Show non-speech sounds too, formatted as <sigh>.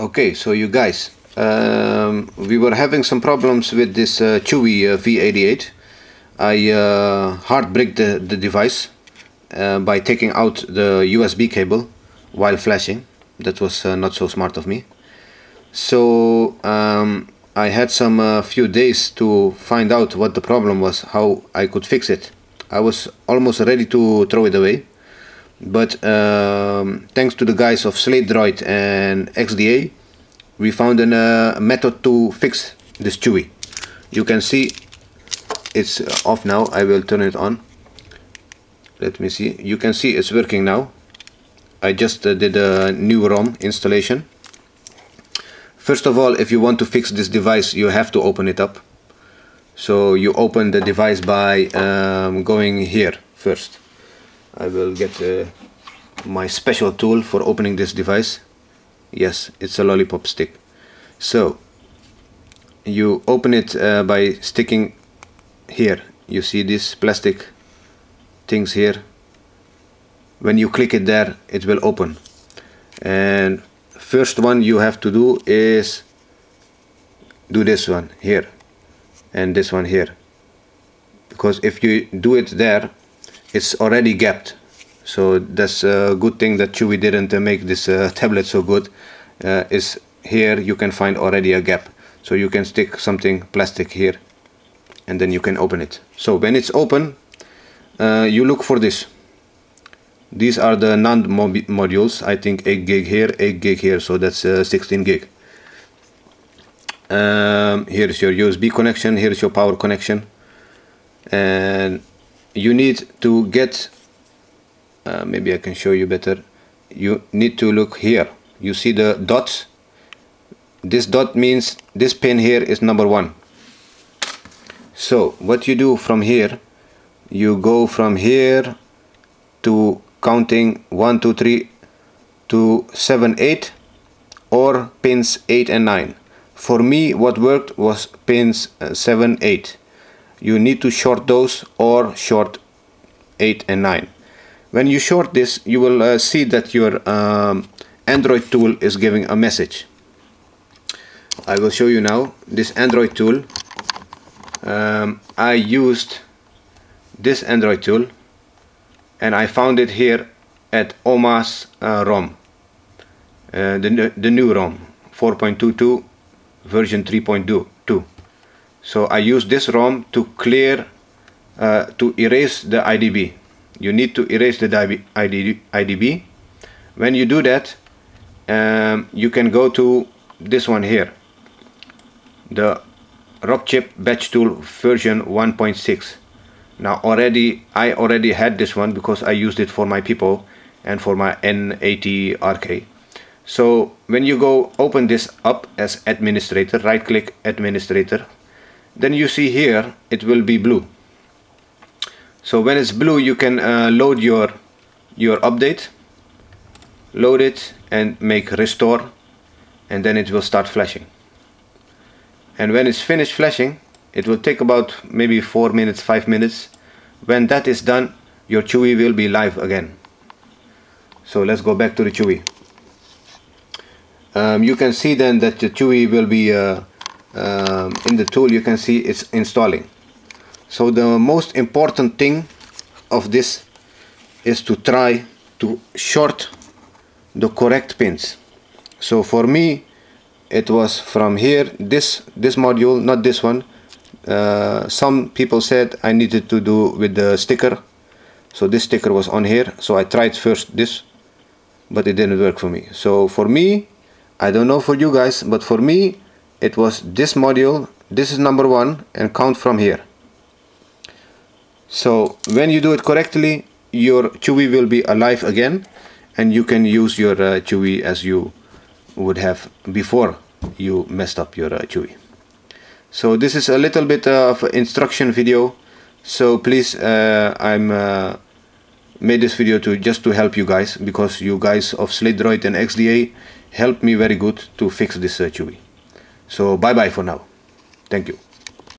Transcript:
Okay, so you guys, um, we were having some problems with this uh, Chuwi uh, V88. I uh, hard bricked the, the device uh, by taking out the USB cable while flashing. That was uh, not so smart of me. So um, I had some uh, few days to find out what the problem was, how I could fix it. I was almost ready to throw it away but um, thanks to the guys of Slatedroid and XDA we found a uh, method to fix this Chuwi. You can see it's off now. I will turn it on. Let me see. You can see it's working now. I just uh, did a new ROM installation. First of all if you want to fix this device you have to open it up. So you open the device by um, going here first I will get uh, my special tool for opening this device. Yes it's a lollipop stick. So you open it uh, by sticking here. You see these plastic things here? When you click it there it will open. And first one you have to do is do this one here and this one here. Because if you do it there it's already gapped. So that's a good thing that Chuwi didn't make this uh, <laughs> tablet so good. Uh, is here you can find already a gap. So you can stick something plastic here and then you can open it. So when it's open uh, you look for this. These are the NAND modules. I think 8 gig here 8 gig here. So that's uh, 16 gig. Um, here's your USB connection. Here's your power connection. And you need to get uh, maybe I can show you better. You need to look here. You see the dots? This dot means this pin here is number one. So what you do from here you go from here to counting 1 2 3 to 7 8 or pins 8 and 9 for me what worked was pins uh, 7 8 you need to short those or short 8 and 9 when you short this you will uh, see that your um, Android tool is giving a message. I will show you now this Android tool. Um, I used this Android tool and I found it here at OMA's uh, ROM. Uh, the, the new ROM 4.22 version 3.2 so I use this ROM to clear uh, to erase the IDB you need to erase the IDB when you do that um, you can go to this one here the Rockchip batch tool version 1.6 now already I already had this one because I used it for my Pipo and for my N80 RK so when you go open this up as administrator right click administrator then you see here it will be blue. So when it's blue you can uh, load your your update load it and make restore and then it will start flashing. And when it's finished flashing it will take about maybe four minutes five minutes. When that is done your Chuwi will be live again. So let's go back to the Chuwi. Um, you can see then that the Chuwi will be uh, um, in the tool you can see it's installing. So the most important thing of this is to try to short the correct pins. So for me it was from here this this module not this one. Uh, some people said I needed to do with the sticker. So this sticker was on here. So I tried first this but it didn't work for me. So for me I don't know for you guys but for me it was this module this is number one and count from here. So when you do it correctly your Chuwi will be alive again and you can use your uh, Chuwi as you would have before you messed up your uh, Chuwi. So this is a little bit of instruction video. So please uh, I'm uh, made this video to just to help you guys because you guys of Slatedroid and XDA helped me very good to fix this uh, Chuwi so bye bye for now. Thank you